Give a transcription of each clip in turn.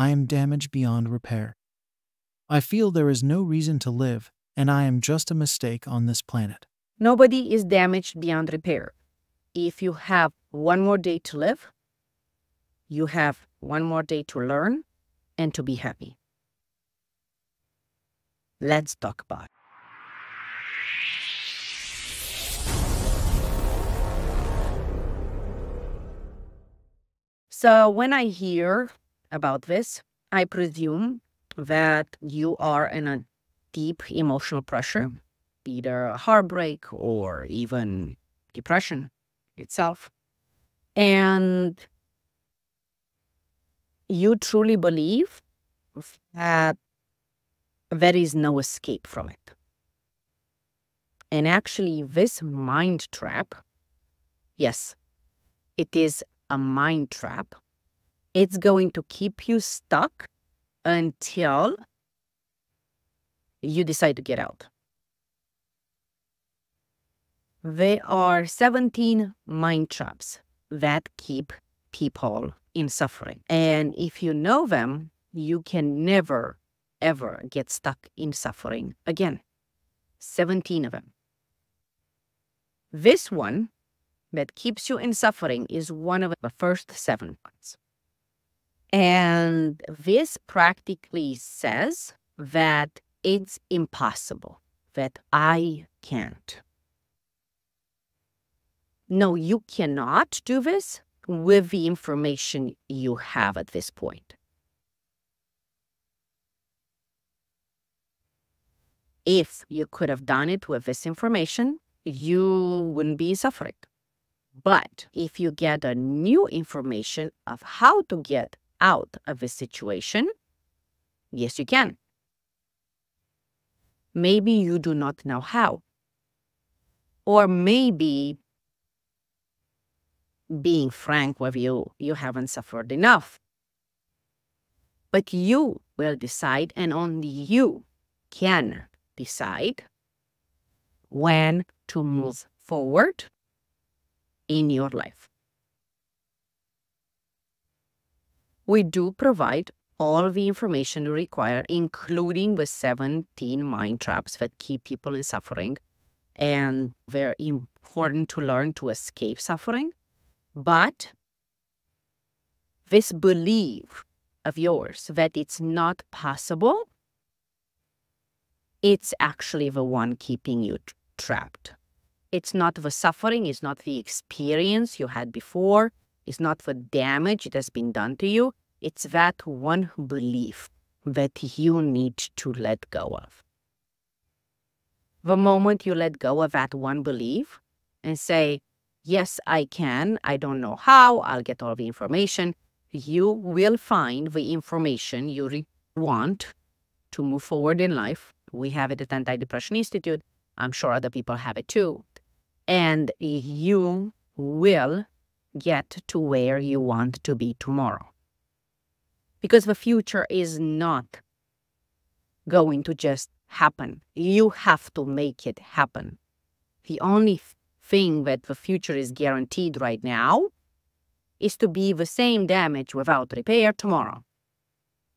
I am damaged beyond repair. I feel there is no reason to live, and I am just a mistake on this planet. Nobody is damaged beyond repair. If you have one more day to live, you have one more day to learn and to be happy. Let's talk about it. So when I hear about this, I presume that you are in a deep emotional pressure, either heartbreak or even depression itself. And you truly believe that there is no escape from it. And actually, this mind trap, yes, it is a mind trap. It's going to keep you stuck until you decide to get out. There are 17 mind traps that keep people in suffering. And if you know them, you can never, ever get stuck in suffering again. 17 of them. This one that keeps you in suffering is one of the first seven ones. And this practically says that it's impossible, that I can't. No, you cannot do this with the information you have at this point. If you could have done it with this information, you wouldn't be suffering. But if you get a new information of how to get out of a situation, yes, you can. Maybe you do not know how. Or maybe being frank with you, you haven't suffered enough. But you will decide, and only you can decide when to move forward in your life. We do provide all the information you require, including the 17 mind traps that keep people in suffering. And they're important to learn to escape suffering. But this belief of yours that it's not possible, it's actually the one keeping you trapped. It's not the suffering, it's not the experience you had before, it's not the damage that has been done to you. It's that one belief that you need to let go of. The moment you let go of that one belief and say, yes, I can, I don't know how, I'll get all the information, you will find the information you want to move forward in life. We have it at Anti-Depression Institute. I'm sure other people have it too. And you will get to where you want to be tomorrow because the future is not going to just happen. You have to make it happen. The only thing that the future is guaranteed right now is to be the same damage without repair tomorrow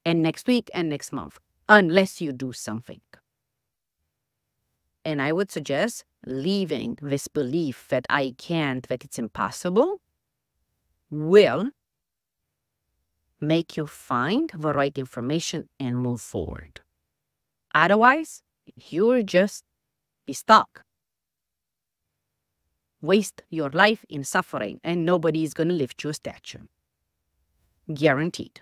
and next week and next month, unless you do something. And I would suggest leaving this belief that I can't, that it's impossible, will make you find the right information and move forward. Otherwise, you'll just be stuck. Waste your life in suffering and nobody is going to lift you a statue. Guaranteed.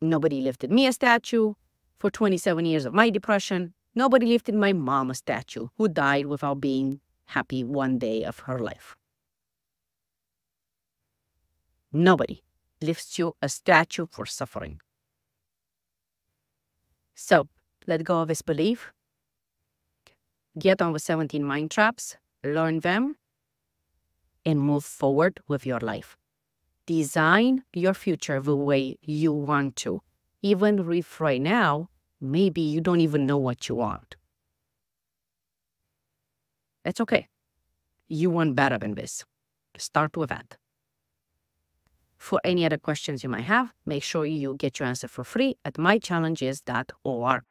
Nobody lifted me a statue for 27 years of my depression. Nobody lifted my mom a statue who died without being happy one day of her life. Nobody lifts you a statue for suffering. So, let go of this belief. Get on with 17 mind traps, learn them, and move forward with your life. Design your future the way you want to. Even if right now, maybe you don't even know what you want. It's okay. You want better than this. Start with that. For any other questions you might have, make sure you get your answer for free at mychallenges.org.